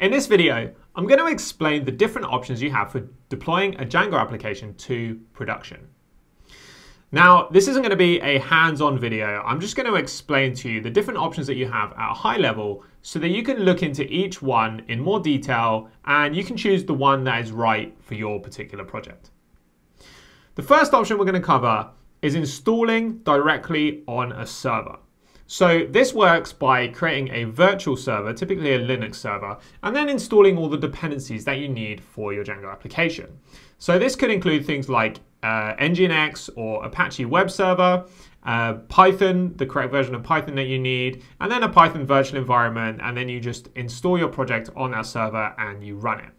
In this video, I'm going to explain the different options you have for deploying a Django application to production. Now, this isn't going to be a hands-on video. I'm just going to explain to you the different options that you have at a high level so that you can look into each one in more detail and you can choose the one that is right for your particular project. The first option we're going to cover is installing directly on a server. So this works by creating a virtual server, typically a Linux server, and then installing all the dependencies that you need for your Django application. So this could include things like uh, Nginx or Apache web server, uh, Python, the correct version of Python that you need, and then a Python virtual environment, and then you just install your project on that server and you run it.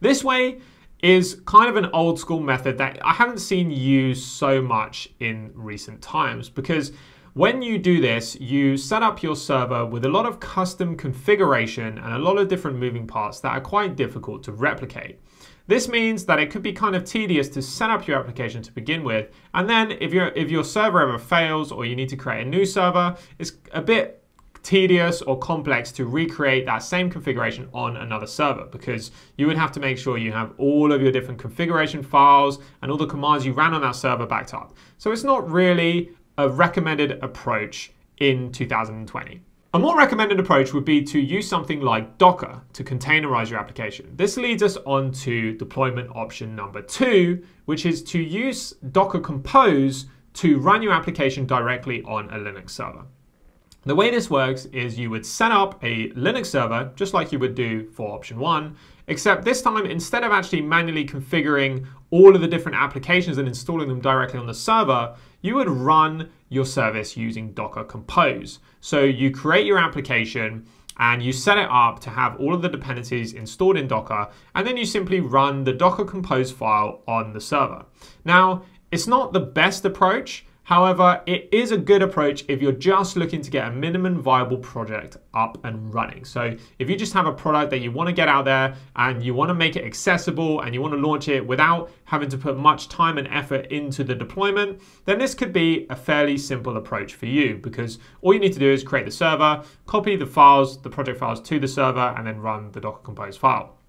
This way is kind of an old school method that I haven't seen used so much in recent times because when you do this, you set up your server with a lot of custom configuration and a lot of different moving parts that are quite difficult to replicate. This means that it could be kind of tedious to set up your application to begin with, and then if, your if your server ever fails or you need to create a new server, it's a bit tedious or complex to recreate that same configuration on another server because you would have to make sure you have all of your different configuration files and all the commands you ran on that server backed up. So it's not really a recommended approach in 2020. A more recommended approach would be to use something like Docker to containerize your application. This leads us on to deployment option number two, which is to use Docker Compose to run your application directly on a Linux server. The way this works is you would set up a Linux server, just like you would do for option one, except this time, instead of actually manually configuring all of the different applications and installing them directly on the server, you would run your service using Docker Compose. So you create your application and you set it up to have all of the dependencies installed in Docker, and then you simply run the Docker Compose file on the server. Now, it's not the best approach, However, it is a good approach if you're just looking to get a minimum viable project up and running. So if you just have a product that you want to get out there and you want to make it accessible and you want to launch it without having to put much time and effort into the deployment, then this could be a fairly simple approach for you because all you need to do is create the server, copy the files, the project files to the server, and then run the Docker Compose file.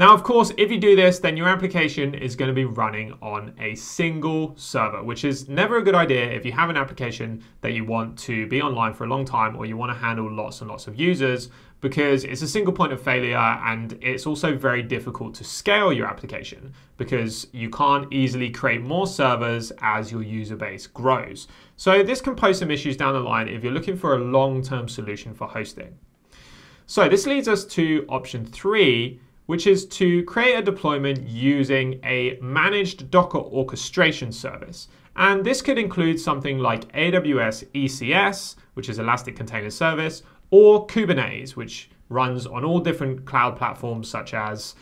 Now, of course, if you do this, then your application is going to be running on a single server, which is never a good idea if you have an application that you want to be online for a long time or you want to handle lots and lots of users because it's a single point of failure and it's also very difficult to scale your application because you can't easily create more servers as your user base grows. So this can pose some issues down the line if you're looking for a long-term solution for hosting. So this leads us to option three, which is to create a deployment using a managed Docker orchestration service. And this could include something like AWS ECS, which is Elastic Container Service, or Kubernetes, which runs on all different cloud platforms such as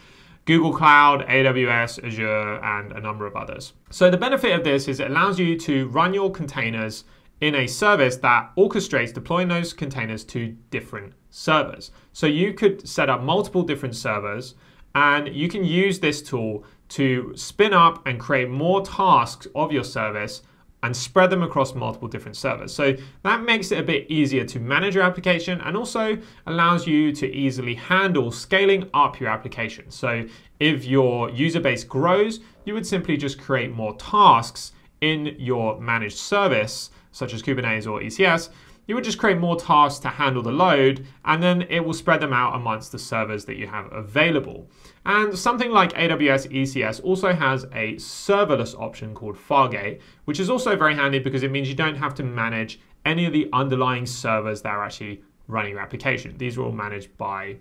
Google Cloud, AWS, Azure, and a number of others. So the benefit of this is it allows you to run your containers in a service that orchestrates deploying those containers to different servers. So you could set up multiple different servers and you can use this tool to spin up and create more tasks of your service and spread them across multiple different servers. So that makes it a bit easier to manage your application and also allows you to easily handle scaling up your application. So if your user base grows, you would simply just create more tasks in your managed service such as Kubernetes or ECS, you would just create more tasks to handle the load, and then it will spread them out amongst the servers that you have available. And something like AWS ECS also has a serverless option called Fargate, which is also very handy because it means you don't have to manage any of the underlying servers that are actually running your application. These are all managed by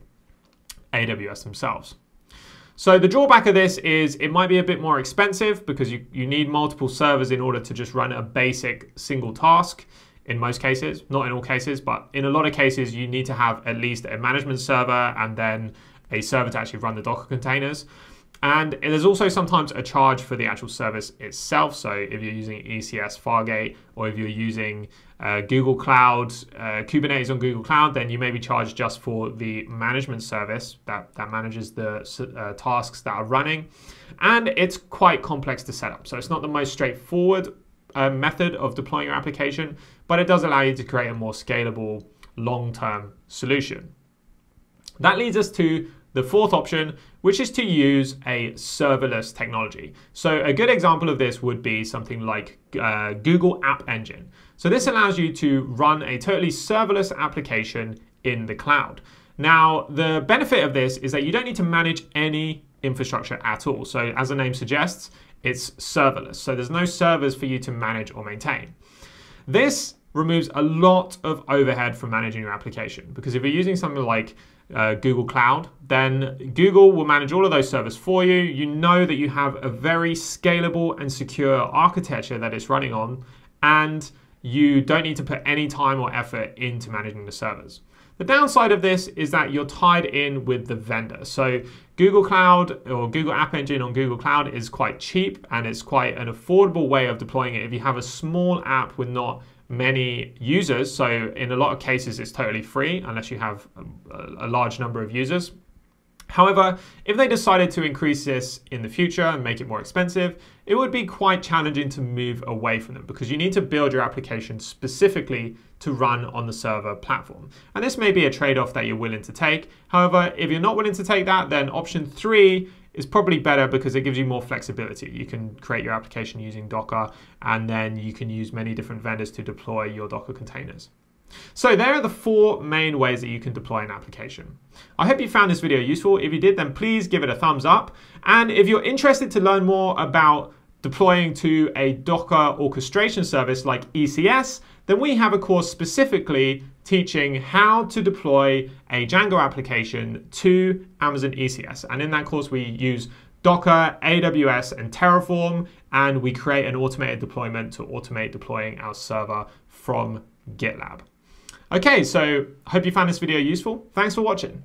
AWS themselves. So the drawback of this is it might be a bit more expensive because you, you need multiple servers in order to just run a basic single task in most cases, not in all cases, but in a lot of cases you need to have at least a management server and then a server to actually run the Docker containers. And there's also sometimes a charge for the actual service itself. So if you're using ECS Fargate or if you're using uh, Google Cloud, uh, Kubernetes on Google Cloud, then you may be charged just for the management service that, that manages the uh, tasks that are running. And it's quite complex to set up. So it's not the most straightforward uh, method of deploying your application, but it does allow you to create a more scalable long-term solution. That leads us to the fourth option, which is to use a serverless technology. So a good example of this would be something like uh, Google App Engine. So this allows you to run a totally serverless application in the cloud. Now, the benefit of this is that you don't need to manage any infrastructure at all. So as the name suggests, it's serverless. So there's no servers for you to manage or maintain. This removes a lot of overhead from managing your application because if you're using something like uh, Google Cloud, then Google will manage all of those servers for you. You know that you have a very scalable and secure architecture that it's running on, and you don't need to put any time or effort into managing the servers. The downside of this is that you're tied in with the vendor. So Google Cloud or Google App Engine on Google Cloud is quite cheap and it's quite an affordable way of deploying it if you have a small app with not many users. So in a lot of cases, it's totally free unless you have a, a large number of users. However, if they decided to increase this in the future and make it more expensive, it would be quite challenging to move away from them because you need to build your application specifically to run on the server platform. And this may be a trade-off that you're willing to take. However, if you're not willing to take that, then option three is probably better because it gives you more flexibility. You can create your application using Docker and then you can use many different vendors to deploy your Docker containers. So there are the four main ways that you can deploy an application. I hope you found this video useful. If you did, then please give it a thumbs up. And if you're interested to learn more about deploying to a Docker orchestration service like ECS, then we have a course specifically teaching how to deploy a Django application to Amazon ECS. And in that course, we use Docker, AWS, and Terraform, and we create an automated deployment to automate deploying our server from GitLab. Okay, so hope you found this video useful. Thanks for watching.